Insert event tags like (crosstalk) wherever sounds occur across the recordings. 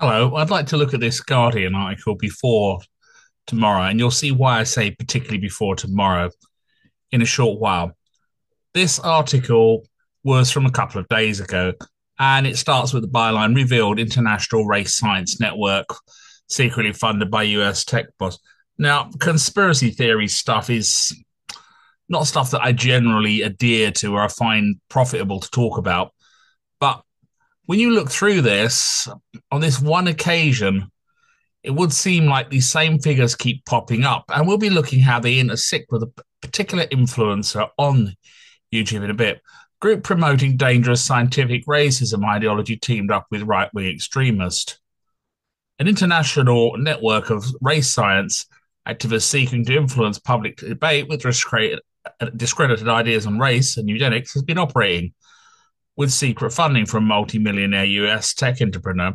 Hello, I'd like to look at this Guardian article before tomorrow, and you'll see why I say particularly before tomorrow in a short while. This article was from a couple of days ago, and it starts with the byline revealed International Race Science Network, secretly funded by US tech boss. Now, conspiracy theory stuff is not stuff that I generally adhere to or I find profitable to talk about. But when you look through this, on this one occasion, it would seem like these same figures keep popping up. And we'll be looking how they intersect with a particular influencer on YouTube in a bit. Group promoting dangerous scientific racism ideology teamed up with right wing extremists. An international network of race science activists seeking to influence public debate with discredited ideas on race and eugenics has been operating with secret funding from multi-millionaire US tech entrepreneur.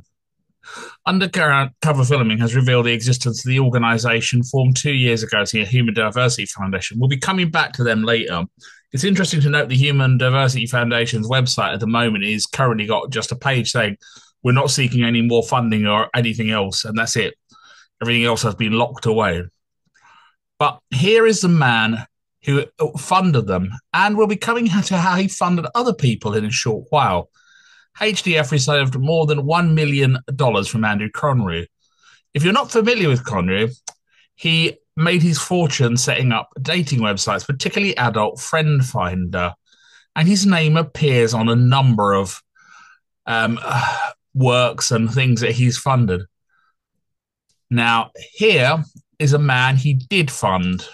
Undercover filming has revealed the existence of the organization formed two years ago as the Human Diversity Foundation. We'll be coming back to them later. It's interesting to note the Human Diversity Foundation's website at the moment is currently got just a page saying we're not seeking any more funding or anything else, and that's it. Everything else has been locked away. But here is the man who funded them, and we'll be coming to how he funded other people in a short while. HDF received more than $1 million from Andrew Conru. If you're not familiar with Conru, he made his fortune setting up dating websites, particularly Adult Friend Finder, and his name appears on a number of um, works and things that he's funded. Now, here is a man he did fund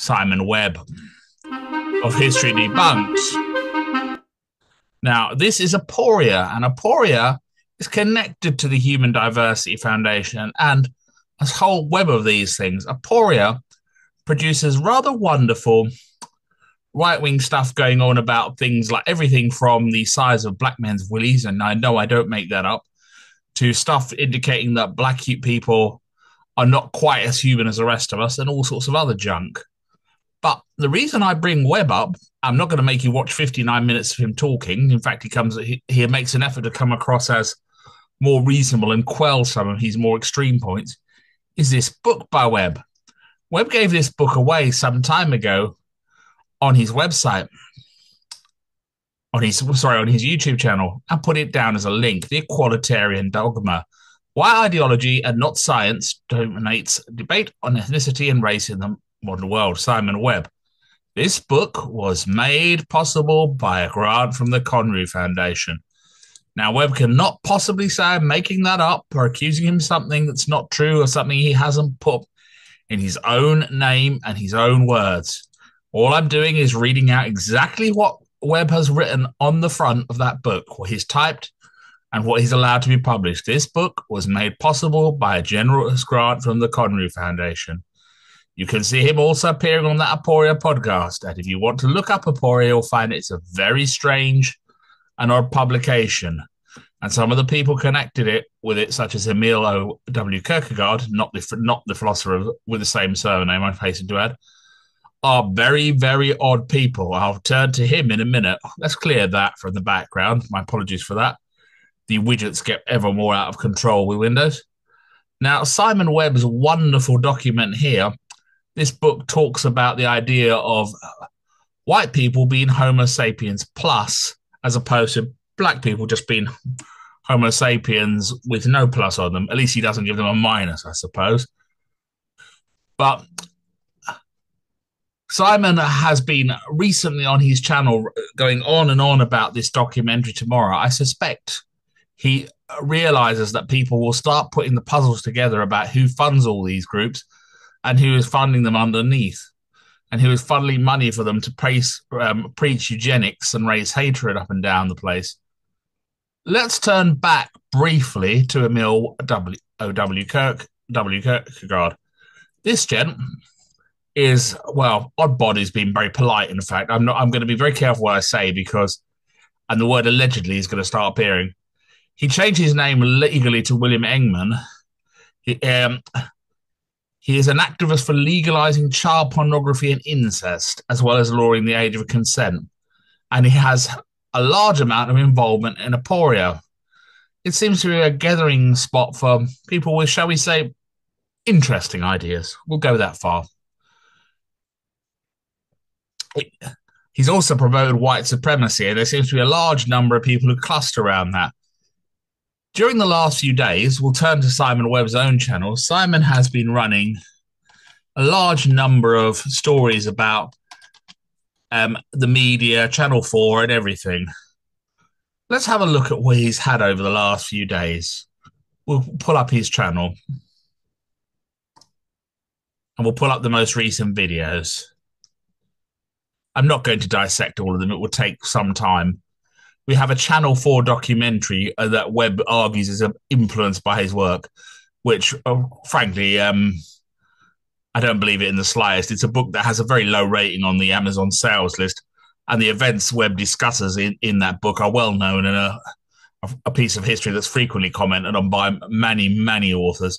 Simon Webb of History Debunked. Now, this is Aporia, and Aporia is connected to the Human Diversity Foundation and a whole web of these things. Aporia produces rather wonderful right wing stuff going on about things like everything from the size of black men's willies, and I know I don't make that up, to stuff indicating that black people are not quite as human as the rest of us, and all sorts of other junk. But the reason I bring Webb up, I'm not going to make you watch 59 minutes of him talking. In fact, he comes he, he makes an effort to come across as more reasonable and quell some of his more extreme points. Is this book by Webb? Webb gave this book away some time ago on his website, on his sorry, on his YouTube channel, and put it down as a link. The Equalitarian Dogma: Why Ideology and Not Science Dominates Debate on Ethnicity and the modern world, Simon Webb. This book was made possible by a grant from the Conru Foundation. Now, Webb cannot possibly say I'm making that up or accusing him something that's not true or something he hasn't put in his own name and his own words. All I'm doing is reading out exactly what Webb has written on the front of that book, what he's typed and what he's allowed to be published. This book was made possible by a generous grant from the Conru Foundation. You can see him also appearing on that Aporia podcast. And if you want to look up Aporia, you'll find it's a very strange and odd publication. And some of the people connected it with it, such as Emil. W. Kirkegaard, not the not the philosopher with the same surname, I hasten to add, are very, very odd people. I'll turn to him in a minute. Let's clear that from the background. My apologies for that. The widgets get ever more out of control with Windows. Now, Simon Webb's wonderful document here this book talks about the idea of white people being Homo sapiens plus, as opposed to black people just being Homo sapiens with no plus on them. At least he doesn't give them a minus, I suppose. But Simon has been recently on his channel going on and on about this documentary tomorrow. I suspect he realizes that people will start putting the puzzles together about who funds all these groups and who is funding them underneath, and who is funneling money for them to praise, um, preach eugenics and raise hatred up and down the place. Let's turn back briefly to Emil W. O. W. Kirk W. Kirkegaard. This gent is well, odd body's been very polite. In fact, I'm not. I'm going to be very careful what I say because, and the word allegedly is going to start appearing. He changed his name legally to William Engman. He, um, he is an activist for legalizing child pornography and incest, as well as lowering the age of consent. And he has a large amount of involvement in Aporia. it seems to be a gathering spot for people with, shall we say, interesting ideas. We'll go that far. He's also promoted white supremacy, and there seems to be a large number of people who cluster around that. During the last few days, we'll turn to Simon Webb's own channel. Simon has been running a large number of stories about um, the media, Channel 4, and everything. Let's have a look at what he's had over the last few days. We'll pull up his channel and we'll pull up the most recent videos. I'm not going to dissect all of them, it will take some time. We have a Channel 4 documentary uh, that Webb argues is influenced by his work, which, uh, frankly, um, I don't believe it in the slightest. It's a book that has a very low rating on the Amazon sales list and the events Webb discusses in, in that book are well known and a, a piece of history that's frequently commented on by many, many authors.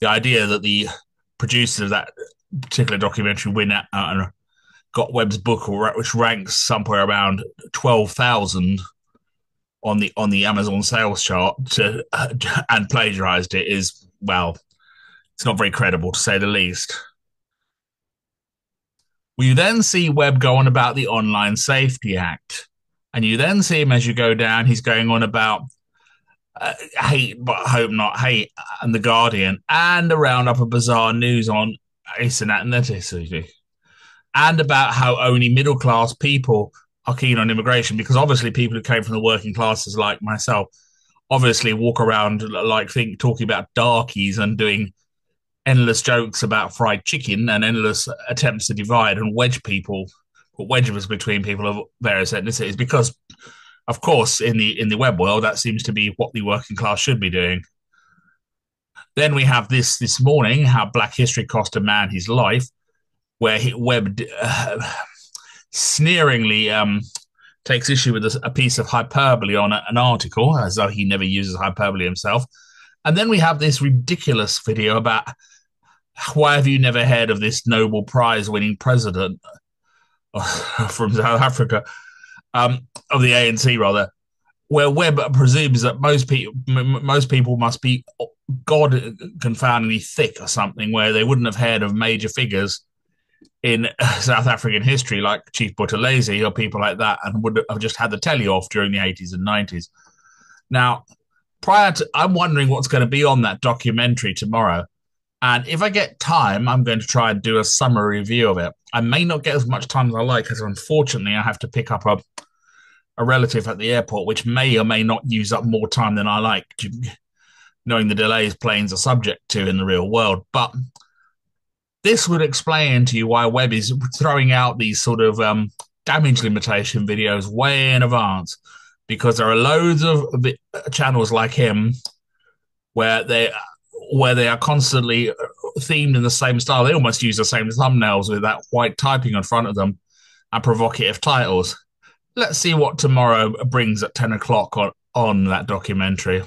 The idea that the producers of that particular documentary win out and got Webb's book, which ranks somewhere around twelve thousand on the on the Amazon sales chart, to, uh, (laughs) and plagiarized it is well, it's not very credible to say the least. We then see Webb go on about the Online Safety Act. And you then see him as you go down, he's going on about uh, hate, but hope not hate, and The Guardian, and a roundup of bizarre news on ethnicity, and about how only middle class people are keen on immigration because obviously people who came from the working classes like myself obviously walk around like think talking about darkies and doing endless jokes about fried chicken and endless attempts to divide and wedge people, put wedges between people of various ethnicities, because, of course, in the in the Webb world, that seems to be what the working class should be doing. Then we have this this morning, how Black History cost a man his life, where he, Webb (sighs) uh, sneeringly um, takes issue with a, piece of hyperbole on an article, as though he never uses hyperbole himself. And then we have this ridiculous video about why have you never heard of this Nobel Prize winning president (laughs) from South Africa, um, of the ANC rather, where Webb presumes that most people most people must be God confoundingly thick or something, where they wouldn't have heard of major figures in (laughs) South African history like Chief Buthelezi or people like that, and would have just had the telly off during the 80s and 90s. Now, prior to, I'm wondering what's going to be on that documentary tomorrow and if I get time, I'm going to try and do a summary review of it. I may not get as much time as I like, because unfortunately, I have to pick up a a relative at the airport, which may or may not use up more time than I like, (laughs) knowing the delays planes are subject to in the real world. But this would explain to you why Webb is throwing out these sort of um, damage limitation videos way in advance, because there are loads of channels like him where they where they are constantly uh, themed in the same style. They almost use the same thumbnails with that white typing in front of them and provocative titles. Let's see what tomorrow brings at 10 o'clock on, on that documentary.